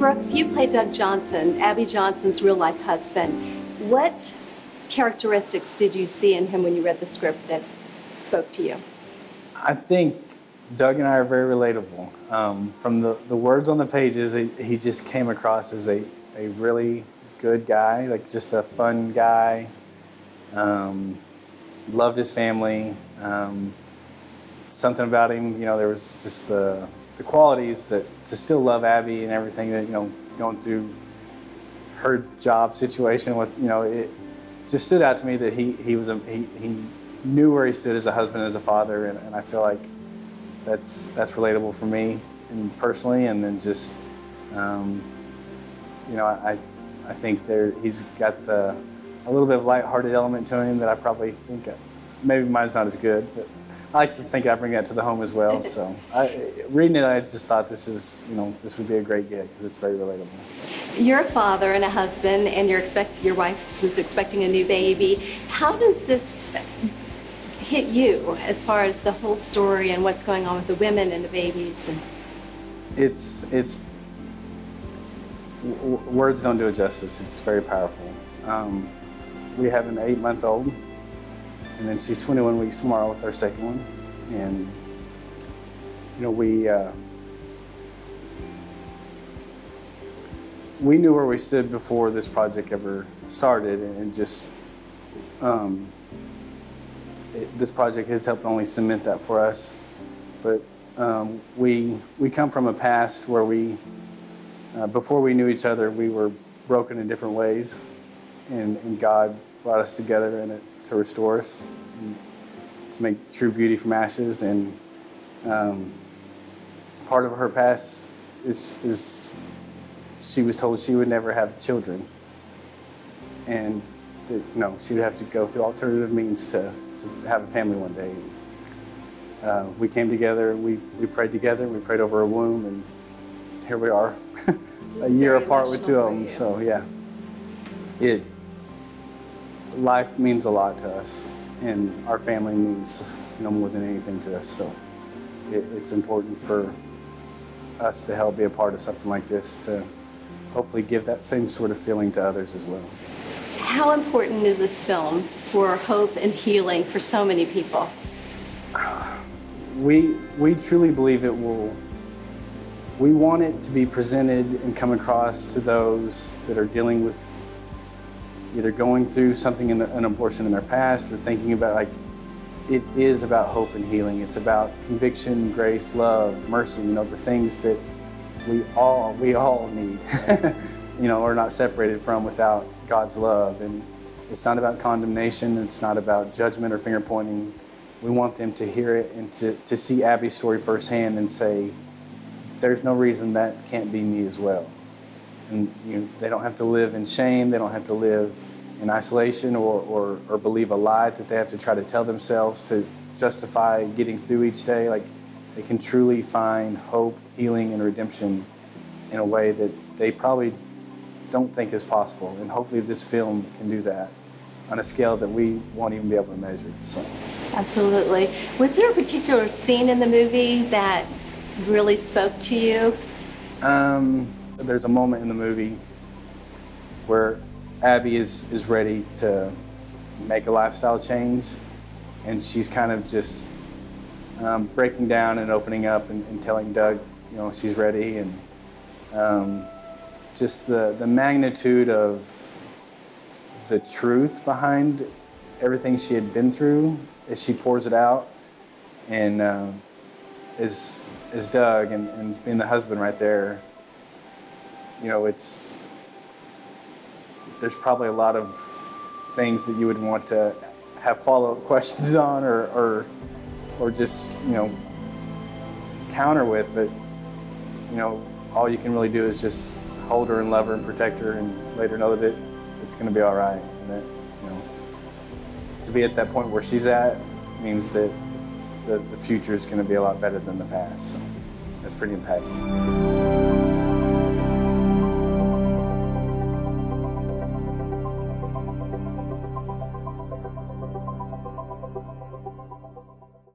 Brooks, you play Doug Johnson, Abby Johnson's real life husband. What characteristics did you see in him when you read the script that spoke to you? I think Doug and I are very relatable. Um, from the, the words on the pages, he, he just came across as a, a really good guy, like just a fun guy. Um, loved his family. Um, something about him, you know, there was just the, the qualities that to still love Abby and everything that, you know, going through her job situation with, you know, it just stood out to me that he, he was a, he, he knew where he stood as a husband, as a father, and, and I feel like that's, that's relatable for me and personally, and then just, um, you know, I, I think there, he's got the, a little bit of lighthearted element to him that I probably think, maybe mine's not as good, but I like to think I bring that to the home as well. So I, reading it, I just thought this is, you know, this would be a great gig because it's very relatable. You're a father and a husband, and you're expect your wife is expecting a new baby. How does this hit you as far as the whole story and what's going on with the women and the babies? And... It's it's words don't do it justice. It's very powerful. Um, we have an eight-month-old and then she's 21 weeks tomorrow with our second one. And, you know, we, uh, we knew where we stood before this project ever started and just, um, it, this project has helped only cement that for us. But um, we, we come from a past where we, uh, before we knew each other, we were broken in different ways. And, and God brought us together in it to restore us, to make true beauty from ashes. And um, part of her past is, is she was told she would never have children. And that, you know, she would have to go through alternative means to, to have a family one day. Uh, we came together, we, we prayed together, we prayed over a womb, and here we are, a year apart with two of them. So, yeah. It, life means a lot to us, and our family means you know more than anything to us. So it, it's important for us to help be a part of something like this to hopefully give that same sort of feeling to others as well. How important is this film for hope and healing for so many people? We we truly believe it will. We want it to be presented and come across to those that are dealing with either going through something in the, an abortion in their past or thinking about like it is about hope and healing. It's about conviction, grace, love, mercy, you know, the things that we all we all need, you know, are not separated from without God's love. And it's not about condemnation, it's not about judgment or finger pointing. We want them to hear it and to, to see Abby's story firsthand and say, there's no reason that can't be me as well and you know, they don't have to live in shame. They don't have to live in isolation or, or, or believe a lie that they have to try to tell themselves to justify getting through each day. Like they can truly find hope, healing, and redemption in a way that they probably don't think is possible. And hopefully, this film can do that on a scale that we won't even be able to measure. So, absolutely. Was there a particular scene in the movie that really spoke to you? Um, there's a moment in the movie where Abby is, is ready to make a lifestyle change, and she's kind of just um, breaking down and opening up and, and, telling Doug, you know, she's ready, and um, just the, the magnitude of the truth behind everything she had been through as she pours it out, and uh, as, as Doug and, and being the husband right there, you know, it's there's probably a lot of things that you would want to have follow-up questions on or, or, or just, you know, counter with, but, you know, all you can really do is just hold her and love her and protect her and let her know that it, it's going to be all right. And that, you know, to be at that point where she's at means that the, the future is going to be a lot better than the past. So that's pretty impactful.